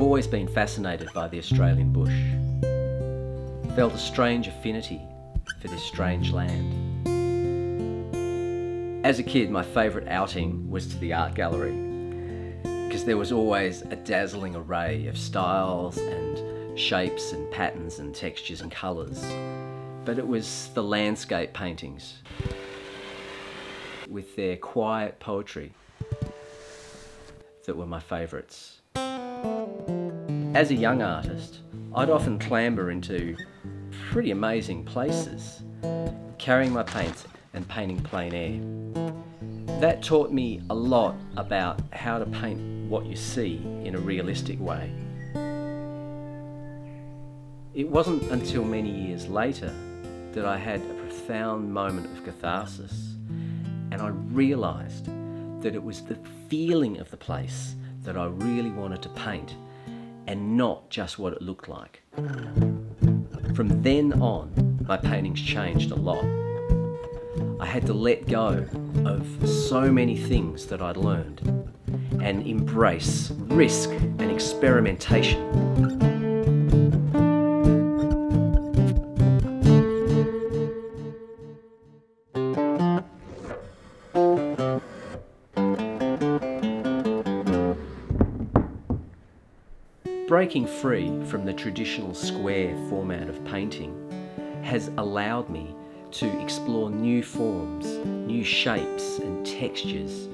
always been fascinated by the Australian bush. Felt a strange affinity for this strange land. As a kid, my favourite outing was to the art gallery because there was always a dazzling array of styles and shapes and patterns and textures and colours. But it was the landscape paintings with their quiet poetry that were my favourites. As a young artist, I'd often clamber into pretty amazing places, carrying my paints and painting plein air. That taught me a lot about how to paint what you see in a realistic way. It wasn't until many years later that I had a profound moment of catharsis and I realised that it was the feeling of the place that I really wanted to paint and not just what it looked like. From then on, my paintings changed a lot. I had to let go of so many things that I'd learned and embrace risk and experimentation. Breaking free from the traditional square format of painting has allowed me to explore new forms, new shapes and textures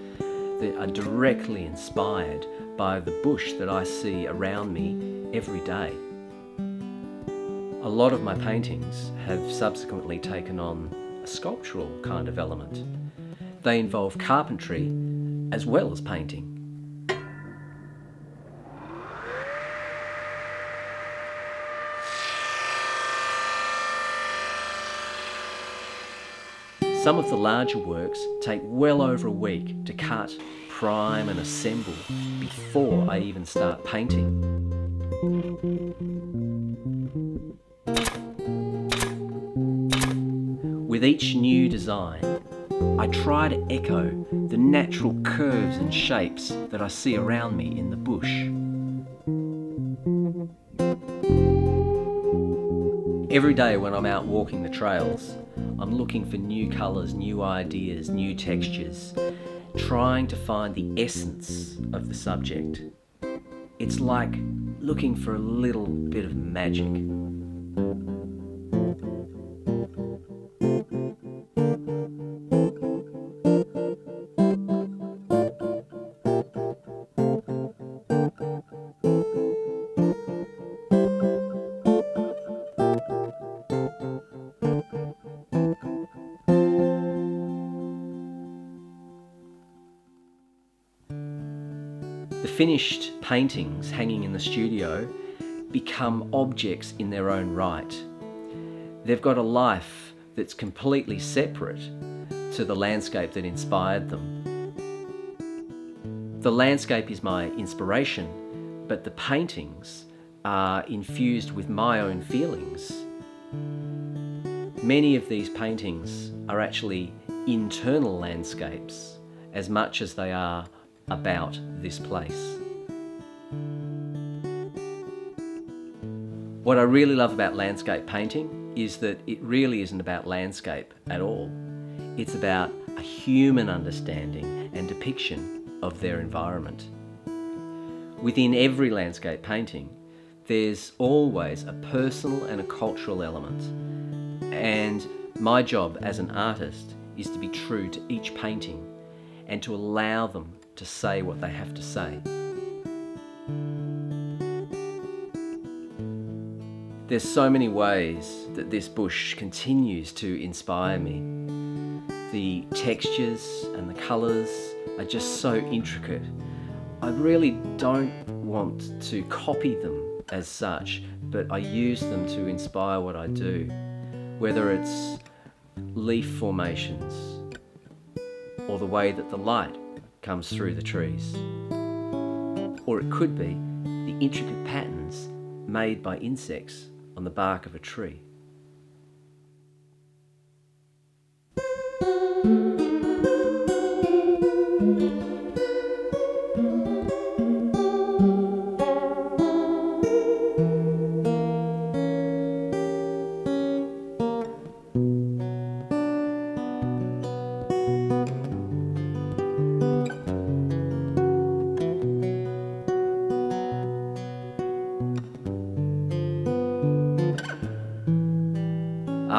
that are directly inspired by the bush that I see around me every day. A lot of my paintings have subsequently taken on a sculptural kind of element. They involve carpentry as well as painting. Some of the larger works take well over a week to cut, prime and assemble before I even start painting. With each new design, I try to echo the natural curves and shapes that I see around me in the bush. Every day when I'm out walking the trails, I'm looking for new colours, new ideas, new textures, trying to find the essence of the subject. It's like looking for a little bit of magic. The finished paintings hanging in the studio become objects in their own right. They've got a life that's completely separate to the landscape that inspired them. The landscape is my inspiration, but the paintings are infused with my own feelings. Many of these paintings are actually internal landscapes as much as they are about this place. What I really love about landscape painting is that it really isn't about landscape at all. It's about a human understanding and depiction of their environment. Within every landscape painting, there's always a personal and a cultural element. And my job as an artist is to be true to each painting and to allow them to say what they have to say. There's so many ways that this bush continues to inspire me. The textures and the colours are just so intricate. I really don't want to copy them as such, but I use them to inspire what I do. Whether it's leaf formations or the way that the light comes through the trees. Or it could be the intricate patterns made by insects on the bark of a tree.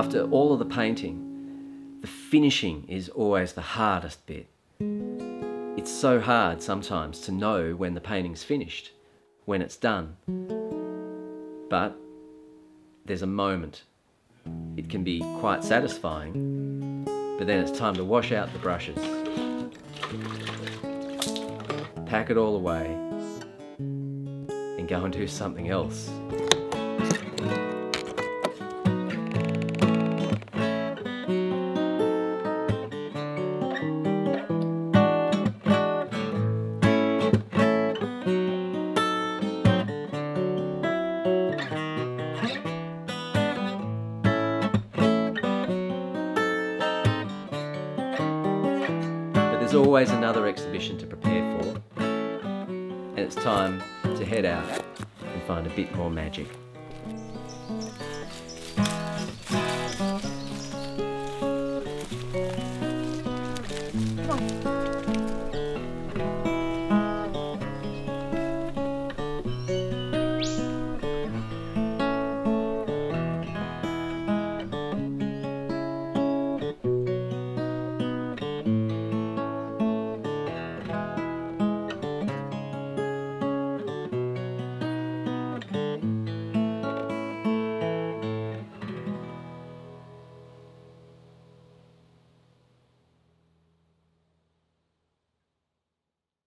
After all of the painting, the finishing is always the hardest bit. It's so hard sometimes to know when the painting's finished, when it's done. But there's a moment. It can be quite satisfying, but then it's time to wash out the brushes, pack it all away, and go and do something else. There's always another exhibition to prepare for, and it's time to head out and find a bit more magic.